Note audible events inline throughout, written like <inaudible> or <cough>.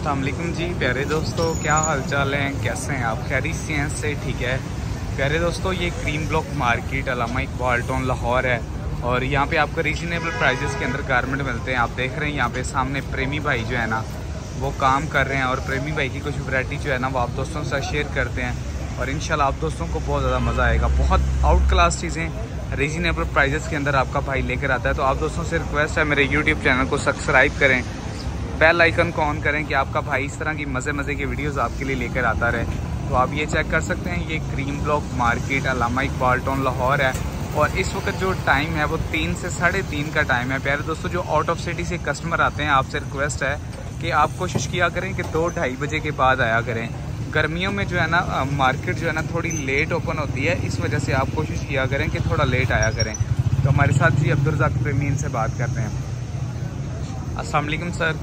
असलम जी, प्यारे दोस्तों, क्या हाल चाल हैं? कैसे हैं आप? खैरी से से ठीक है। प्यारे दोस्तों, ये Kareem block market, Allama Iqbal town Lahore है। और यहाँ पे आपको रीजनेबल प्राइजेस के अंदर गारमेंट मिलते हैं। आप देख रहे हैं, यहाँ पे सामने प्रेमी भाई जो है ना, वो काम कर रहे हैं। और प्रेमी भाई की कुछ वैरायटी जो है ना, वो आप दोस्तों से शेयर करते हैं। और इन आप दोस्तों को बहुत ज़्यादा मज़ा आएगा। बहुत आउट क्लास चीज़ें रीजनेबल प्राइजेस के अंदर आपका भाई लेकर आता है। तो आप दोस्तों से रिक्वेस्ट है, मेरे यूट्यूब चैनल को सब्सक्राइब करें। बेल आइकन को ऑन करें कि आपका भाई इस तरह की मज़े मज़े की वीडियोस आपके लिए लेकर आता रहे। तो आप ये चेक कर सकते हैं, ये Kareem block market Allama Iqbal town, Lahore है। और इस वक्त जो टाइम है, वो तीन से साढ़े तीन का टाइम है। प्यारे दोस्तों, जो आउट ऑफ़ सिटी से कस्टमर आते हैं, आपसे रिक्वेस्ट है कि आप कोशिश किया करें कि दो ढाई बजे के बाद आया करें। गर्मियों में जो है ना मार्केट जो है ना, थोड़ी लेट ओपन होती है। इस वजह से आप कोशिश किया करें कि थोड़ा लेट आया करें। तो हमारे साथ जी अब्दुलरजाक प्रेमी से बात करते हैं। असलम सर।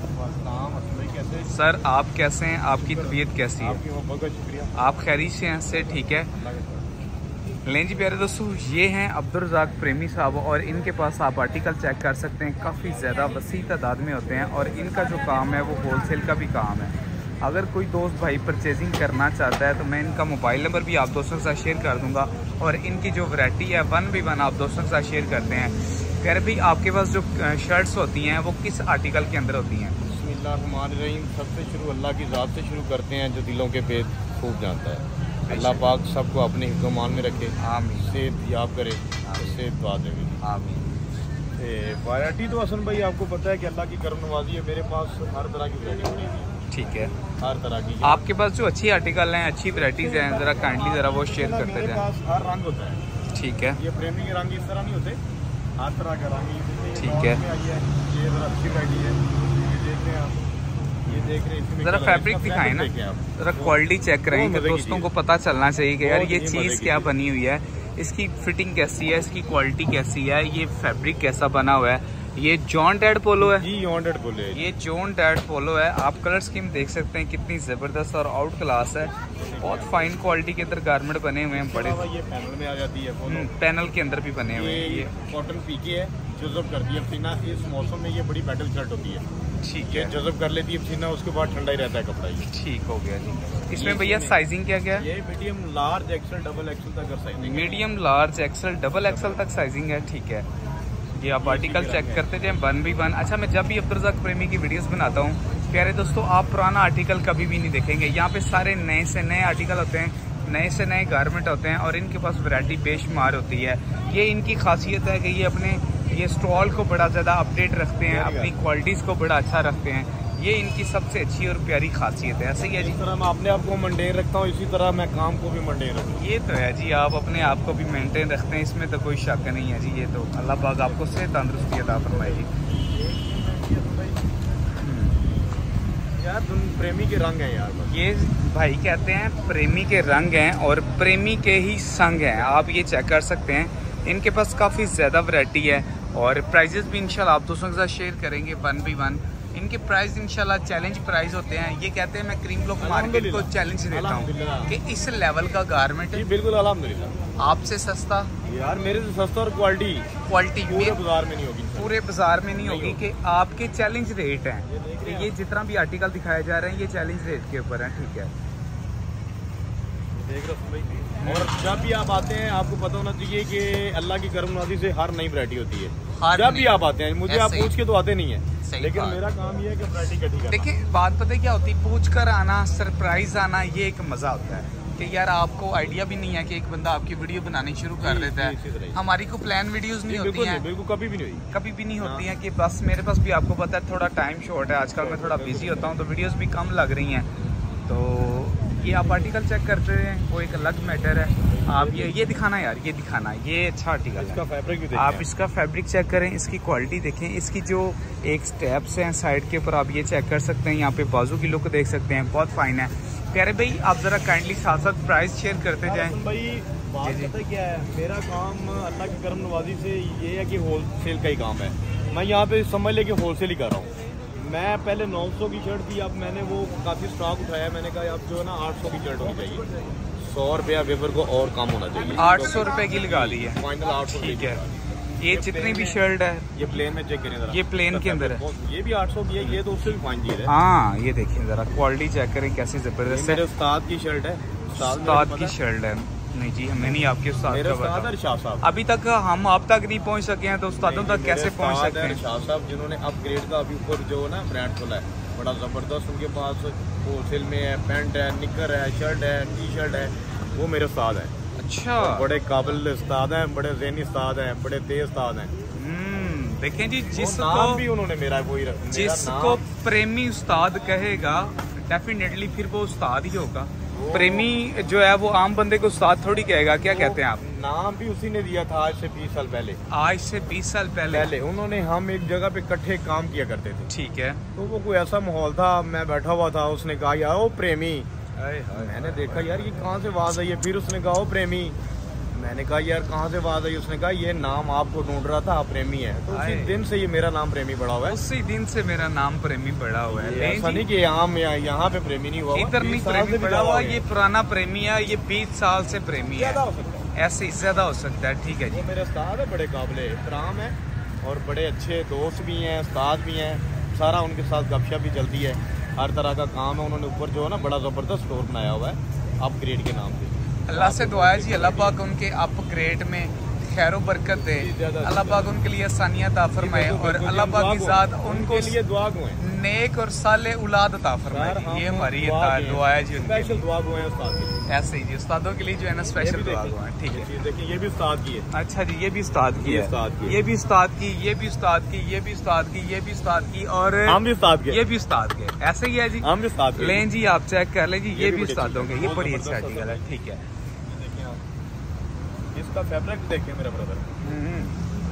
सर आप कैसे हैं? आपकी तबीयत कैसी है? आप खैरी से हैं से ठीक है? लें जी प्यारे दोस्तों ये हैं अब्दुलरजाक प्रेमी साहब और इनके पास आप आर्टिकल चेक कर सकते हैं। काफ़ी ज़्यादा वसी तादाद में होते हैं और इनका जो काम है वो होलसेल का भी काम है। अगर कोई दोस्त भाई परचेजिंग करना चाहता है तो मैं इनका मोबाइल नंबर भी आप दोस्तों के साथ शेयर कर दूँगा और इनकी जो वैरायटी है वन भी वन आप दोस्तों के साथ शेयर करते हैं। रहे भाई आपके पास जो शर्ट्स होती हैं वो किस आर्टिकल के अंदर होती हैं? रहीम सबसे शुरू अल्लाह की ज़ात से शुरू करते हैं जो दिलों के पेट खूब जानता है। अल्लाह पाक सबको अपने हिकमान में रखे। आमीन। सेहत याब करे सेहत है आमीन। वैरायटी तो असन भाई आपको पता है कि अल्लाह की करम नवाजी है। मेरे पास हर तरह की वैरायटी बनी हुई ठीक है। हर तरह की। आपके पास जो अच्छी आर्टिकल हैं अच्छी वैरायटीज हैं ज़रा काइंडली ज़रा वो शेयर करते पास हर रंग होता है। ठीक है। ये प्रेमी रंग इस तरह नहीं होते। ठीक है। ये अच्छी वैरायटी है। ये देख रहे हैं आप। जरा फैब्रिक दिखाए ना। जरा क्वालिटी चेक करें कि दोस्तों को पता चलना चाहिए कि यार ये चीज़ क्या बनी हुई है इसकी फिटिंग कैसी है इसकी क्वालिटी कैसी है ये फैब्रिक कैसा बना हुआ है। ये जॉन डेड पोलो है। जी जॉन डेड पोलो है। ये जॉन डेड पोलो है। आप कलर स्कीम देख सकते हैं कितनी ज़बरदस्त और आउट क्लास है। बहुत फाइन क्वालिटी के अंदर गारमेंट बने हुए हैं बड़े। ये पैनल में आ जाती है पैनल हम्म, के अंदर भी बने हुए हैं ये कॉटन पीके है जजब करती है पसीना इस मौसम में ये बड़ी बैटल शर्ट होती है। ठीक है। जजब कर लेती है पसीना उसके बाद ठंडा ही रहता है कपड़ा ये। ठीक हो गया जी। इसमें भैया साइजिंग क्या क्या है? ये medium large XL double XL तक sizing medium large XL double XL तक साइजिंग है ठीक है। ये आप आर्टिकल चेक करते थे वन भी वन अच्छा मैं जब भी अब्दुलरजाक प्रेमी की वीडियोस बनाता हूँ प्यारे दोस्तों आप पुराना आर्टिकल कभी भी नहीं देखेंगे। यहाँ पे सारे नए से नए आर्टिकल होते हैं नए से नए गारमेंट होते हैं और इनके पास वैरायटी बेशुमार होती है। ये इनकी खासियत है कि ये अपने ये स्टॉल को बड़ा ज़्यादा अपडेट रखते हैं अपनी क्वालिटीज़ को बड़ा अच्छा रखते हैं। ये इनकी सबसे अच्छी और प्यारी खासियत है। ऐसे ही है जी। तरह मैं अपने आप को मेंटेन रखता हूँ इसी तरह मैं काम को भी मेंटेन रखता हूँ। ये तो है जी आप अपने आप को भी मेंटेन रखते हैं इसमें तो कोई शक नहीं है जी ये तो अल्लाह पाक आपको से तंदरुस्ती अदा फरमाएगी। यार तुम प्रेमी के रंग हैं यार। ये भाई कहते हैं प्रेमी के रंग हैं और प्रेमी के ही संग हैं। आप ये चेक कर सकते हैं इनके पास काफ़ी ज़्यादा वैरायटी है और प्राइजेस भी इंशाल्लाह आप दोस्तों के साथ शेयर करेंगे वन बाई वन इनके प्राइस इंशाल्लाह चैलेंज प्राइस होते हैं। ये कहते हैं मैं क्रीम ब्लॉक मार्केट को चैलेंज देता हूँ कि इस लेवल का गारमेंट है बिल्कुल अलहमदिल्ला आपसे सस्ता? यार मेरे से सस्ता और क्वालिटी क्वालिटी पूरे बाज़ार में नहीं होगी। पूरे बाज़ार में नहीं होगी कि आपके चैलेंज रेट हैं। कि ये जितना भी आर्टिकल दिखाए जा रहे हैं ये चैलेंज रेट के ऊपर है ठीक है? देख रहे और जब भी आप आते हैं आपको पता होना चाहिए कि अल्लाह की करम नवाजी से हर नई वैरायटी होती है। जब भी आप आते हैं मुझे आप पूछ के तो आते नहीं है। लेकिन मेरा काम ये है कि इकट्ठी देखिए बात पता है क्या होती है? पूछ कर आना सरप्राइज़ आना ये एक मज़ा होता है कि यार आपको आइडिया भी नहीं है कि एक बंदा आपकी वीडियो बनानी शुरू कर देता है। हमारी को प्लान वीडियोस नहीं होती हैं। बिल्कुल कभी भी नहीं कभी भी नहीं होती हैं। कि बस मेरे पास भी आपको पता है थोड़ा टाइम शॉर्ट है। आजकल मैं थोड़ा बिज़ी होता हूँ तो वीडियोस भी कम लग रही हैं। तो ये आप आर्टिकल चेक करते हैं वो एक अलग मैटर है। आप ये ये दिखाना यार ये दिखाना ये अच्छा आर्टिकल इसका है फैब्रिक भी आप इसका फैब्रिक चेक करें इसकी क्वालिटी देखें इसकी जो एक स्टेप्स हैं साइड के ऊपर आप ये चेक कर सकते हैं यहाँ पे बाजू की लुक देख सकते हैं बहुत फाइन है। प्यारे भाई आप जरा काइंडली साथ साथ प्राइस शेयर करते जाए। भाई बात पता क्या है? मेरा काम अल्लाह की करम नवाजी से ये है कि होलसेल का ही काम है। मैं यहाँ पे समझ ले होल होलसेल ही कर रहा हूँ। मैं पहले 900 की शर्ट थी अब मैंने वो काफ़ी स्टॉक उठाया मैंने कहा अब जो है ना 800 की शर्ट होनी चाहिए। सौ रुपया वेबर को और कम होना चाहिए। आठ सौ रुपए की लगा ली है। फाइनल आठ सौ ठीक है। ये जितनी भी शर्ट है। ये प्लेन में चेक करें ये प्लेन के अंदर है। ये भी 800 की है ये तो उससे भी फाइन चीज़ है। हाँ ये देखिए जरा क्वालिटी चेक करें कैसी ज़बरदस्त है। उस्ताद की शर्ट है। उस्ताद की शर्ट है। नहीं जी हमें नहीं आपके उस्ताद का पता। अभी तक हम आप तक नहीं पहुँच सके हैं तो उस्तादों तक कैसे पहुँच सकते हैं? शाह साहब जिन्होंने अपग्रेड का अभी ऊपर जो ना ब्रांड खोला है बड़ा ज़बरदस्त उनके पास होलसेल में है पैंट है निकर है शर्ट है टी शर्ट है वो मेरे उस्ताद है। अच्छा। बड़े काबिल उस्ताद हैं बड़े जहनी उस्ताद हैं बड़े तेज उस्ताद हैं। हम्म देखें जी जिसको भी उन्होंने मेरा वही जिसको प्रेमी उस्ताद कहेगा डेफिनेटली फिर वो उस्ताद ही होगा। प्रेमी जो है वो आम बंदे को साथ थोड़ी कहेगा। क्या कहते हैं आप? नाम भी उसी ने दिया था आज से बीस साल पहले। आज से 20 साल पहले। पहले उन्होंने हम एक जगह पे इकट्ठे काम किया करते थे। ठीक है। तो वो कोई ऐसा माहौल था मैं बैठा हुआ था उसने कहा यार ओ प्रेमी। मैंने देखा यार ये कहाँ से आवाज़ आई है? फिर उसने कहा ओ प्रेमी। मैंने कहा यार कहाँ से बात आई उसने कहा ये नाम आपको ढूंढ रहा था आप प्रेमी है। तो उसी दिन से ये मेरा नाम प्रेमी पड़ा हुआ है। उसी दिन से मेरा नाम प्रेमी पड़ा हुआ है। ऐसा नहीं कि यहाँ में- यहाँ पे प्रेमी नहीं हुआ इधर नहीं प्रेमी पड़ा हुआ हो ये पुराना प्रेमी है ये 20 साल से प्रेमी है। ऐसे ही ज़्यादा हो सकता है ठीक है जी। मेरे उस्ताद है बड़े काबिल एहतराम है और बड़े अच्छे दोस्त भी हैं उस्ताद भी हैं। सारा उनके साथ गपशप भी चलती है। हर तरह का काम है उन्होंने ऊपर जो है ना बड़ा ज़बरदस्त स्टोर बनाया हुआ है अपग्रेड के नाम से अल्लाह से दुआ है जी अल्लाह पाक उनके अपग्रेड में खैर बरकत दे। अल्लाह पाक उनके लिए आसानियात अता फरमाए और अल्लाह पाक की ज़ात उनको लिए दुआ नेक और साले औलाद अता फरमाए। ये हमारी दुआ हैं। जी स्पेशल दुआ गो हैं। ऐसे ही जी उस्तादों के लिए जो है ना स्पेशल दुआ हुआ है ठीक है। देखिए ये भी उस्ताद की है। अच्छा जी ये भी उस्ताद की है। ये भी उस्ताद की ये भी उस्ताद की ये भी उस्ताद की ये भी उस्ताद की और हम भी उस्ताद के ये भी उस्ताद के ऐसे ही है जी। हम भी उस्ताद लें जी आप चेक कर लें जी ये भी उस्तादों के ये बड़ी अच्छी आर्टिकल है। ठीक है। आप। इसका फैब्रिक देखिए मेरा ब्रदर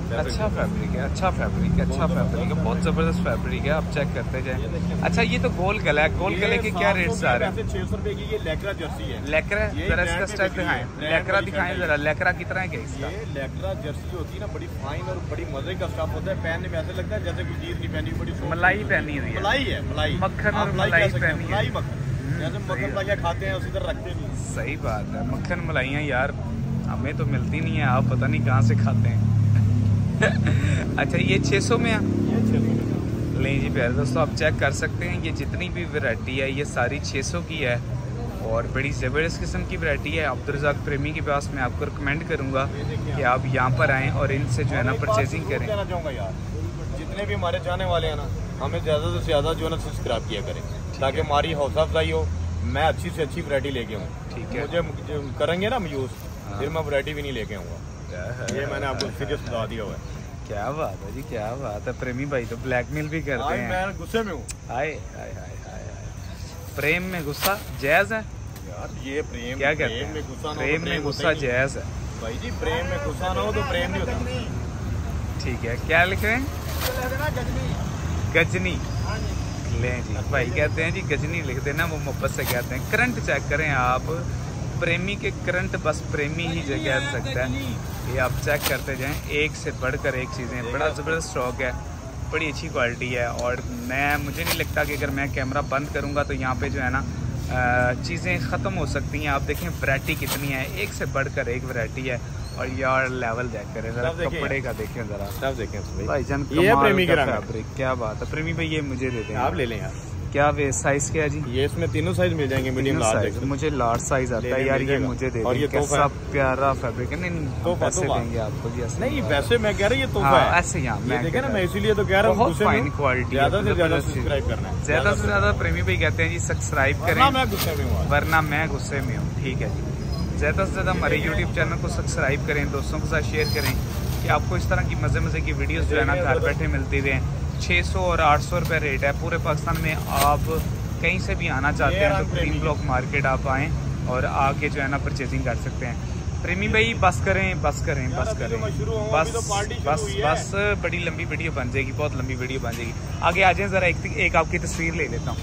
अच्छा फैब्रिक है अच्छा फैब्रिक है अच्छा फैब्रिक है बहुत ज़बरदस्त फैब्रिक है। आप चेक करते जाए। अच्छा ये तो गोल गला है गोल गले के क्या रेट्स आ रहे हैं? छह सौ रुपए की ये लेकरा जर्सी है। लेकरा? जरा इसका स्टाइल दिखाएँ। लेकरा दिखाएँ जरा लेकरा कितना है क्या इसका? ये लेकरा जर्सी होती है ना बड़ी फाइन और बड़ी मज़े का स्टफ़ होता है पहनने में ऐसे लगता है जैसे कोई चीज़ नहीं पहनी बड़ी मलाई पहनी हुई है। मलाई है मलाई। मक्खन और मलाई पहनी मलाई मक्खन। जैसे सही मक्खन मलाई खाते हैं उसी तरह रखते हैं। सही बात है। मक्खन मलाइयाँ यार हमें तो मिलती नहीं है आप पता नहीं कहाँ से खाते हैं। <laughs> अच्छा ये 600 में है? लें जी प्यारे दोस्तों आप चेक कर सकते हैं ये जितनी भी वैरायटी है ये सारी 600 की है और बड़ी ज़बरदस्त किस्म की वैरायटी है। अब्दुलरजाक प्रेमी के पास मैं आपको रिकमेंड करूँगा कि आप। यहाँ पर आएँ और इनसे जो है ना परचेजिंग करें। यार जितने भी हमारे जाने वाले हैं ना हमें ज़्यादा से ज़्यादा जो है ना सब्सक्राइब किया करें ताकि हमारी हौसला अफजाई हो मैं अच्छी से अच्छी वैरायटी लेके आऊँ। ठीक है। मुझे करेंगे ना हम यूज़ हाँ। फिर मैं वैरायटी भी नहीं लेके आऊँगा। ये मैंने आपको सीरियस बता दिया हुआ है। क्या बात है जी क्या बात है। प्रेमी भाई तो ब्लैकमेल भी करते हैं। मैं गुस्से में हूँ। हाय हाय हाय प्रेम में गुस्सा जायज़ है? यार ये प्रेम क्या कहते हैं? तो प्रेम में गुस्सा जायज़ है। भाई जी प्रेम में गुस्सा ना हो तो प्रेम नहीं होता। ठीक है क्या लिख रहे हैं? गजनी। लें जी भाई कहते हैं जी गजनी लिख देना वो मोहब्बत से कहते हैं। करंट चेक करें आप। प्रेमी के करंट बस प्रेमी ही जो कह सकता है। ये आप चेक करते जाएँ एक से बढ़कर एक चीज़ें बड़ा ज़बरदस्त स्टॉक है बड़ी अच्छी क्वालिटी है और मैं मुझे नहीं लगता कि अगर मैं कैमरा बंद करूँगा तो यहाँ पे जो है ना चीज़ें ख़त्म हो सकती हैं। आप देखें वैरायटी कितनी है एक से बढ़कर एक वैरायटी है और यार लेवल देख करें ज़रा कपड़े का देखें ज़रा। सब देखें भाई। भाईजान ये प्रेमी का फैब्रिक क्या बात है। प्रेमी भाई ये मुझे दे दें। आप ले लें यार। क्या वे साइज़ क्या जी? ये इसमें तीनों साइज़ मिल जाएँगे मीडियम लार्ज मुझे लार्ज साइज़ आता है यार ये मुझे दे और ये कैसा प्यारा फैब्रिक है। नहीं तोहफा, पैसे देंगे आपको जी ऐसे नहीं वैसे मैं कह रहा ये तोहफा हाँ, है। ऐसे यहाँ मैं देखे ना मैं इसीलिए तो कह रहा हूँ बहुत फाइन। क्वालिटी ज़्यादा से ज़्यादा सब्सक्राइब करना है। ज़्यादा से ज़्यादा प्रेमी भाई कहते हैं जी सब्सक्राइब वरना करें। मैं गुस्से में हूँ वरना मैं गुस्से में हूँ ठीक है जी। ज़्यादा से ज़्यादा हमारे यूट्यूब चैनल को सब्सक्राइब करें दोस्तों के साथ शेयर करें कि आपको इस तरह की मज़े मज़े की वीडियोस जो है ना घर बैठे मिलती रहें। 600 और 800 रुपये रेट है। पूरे पाकिस्तान में आप कहीं से भी आना चाहते हैं तो ग्रीन ब्लॉक मार्केट आप आएँ और आके जो है ना परचेजिंग कर सकते हैं। प्रेमी भाई बस करें बस करें बस तो करें। बस तो शुरू बस बस बड़ी लंबी वीडियो बन जाएगी बहुत लंबी वीडियो बन जाएगी। आगे आ जाए ज़रा एक, एक आपकी तस्वीर ले लेता हूँ।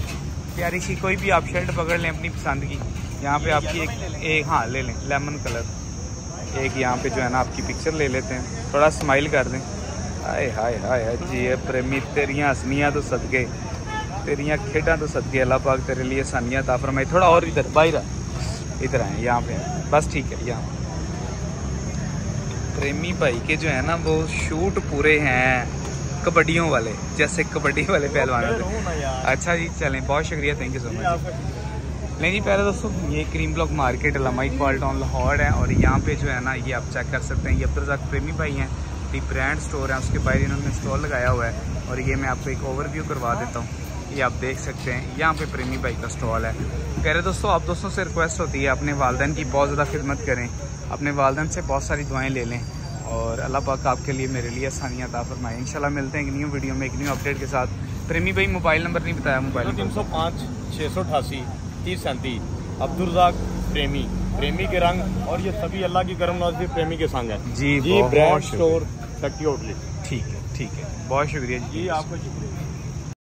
प्यारी सी कोई भी आप शर्ट पकड़ लें अपनी पसंद की यहाँ पे आपकी एक एक हाँ ले लें लेमन कलर एक यहाँ पे जो है ना आपकी पिक्चर ले लेते हैं। थोड़ा स्माइल कर दें। हाय हाय हाय हाय जी ये प्रेमी तेरियाँ हसनियाँ तो सदके। तेरियाँ खेडा तो सदके अल्लाह पाक तेरे लिए सानियाँ ता फरमाई थोड़ा और इधर बाहर इधर आए यहाँ पे बस ठीक है यहाँ। प्रेमी भाई के जो है ना वो शूट पूरे हैं कबड्डियों वाले जैसे कबड्डी वाले पहलवान अच्छा जी चलें बहुत शुक्रिया थैंक यू सो मच नहीं जी पहले दोस्तों ये क्रीम ब्लॉक मार्केट लमाई क्वाल्टॉन लाहौर है और यहाँ पे जो है ना ये आप चेक कर सकते हैं ये अब्दुलरजाक प्रेमी भाई हैं। दी ब्रांड स्टोर है उसके बाहर इन्होंने स्टॉल लगाया हुआ है। और ये मैं आपको एक ओवरव्यू करवा देता हूँ। ये आप देख सकते हैं यहाँ पे प्रेमी भाई का स्टॉल है। कह रहे दोस्तों आप दोस्तों से रिक्वेस्ट होती है अपने वालदेन की बहुत ज़्यादा खिदमत करें। अपने वालदेन से बहुत सारी दुआएँ ले लें। और अल्लाह पाक आपके लिए मेरे लिए आसानियाँ अता फरमाए। इंशाल्लाह मिलते हैं एक न्यू वीडियो में एक न्यू अपडेट के साथ। प्रेमी भाई मोबाइल नंबर नहीं बताया मोबाइल तीन सौ पाँच छः सौ अठासी तीस सैंतीस। अब्दुलरजाक प्रेमी। प्रेमी के रंग और ये सभी अल्लाह की करम नवाजी प्रेमी के संग है। जी, जी ब्रांड स्टोर शक्ति आउटलेट ठीक है ठीक है। बहुत शुक्रिया जी। जी आपका शुक्रिया।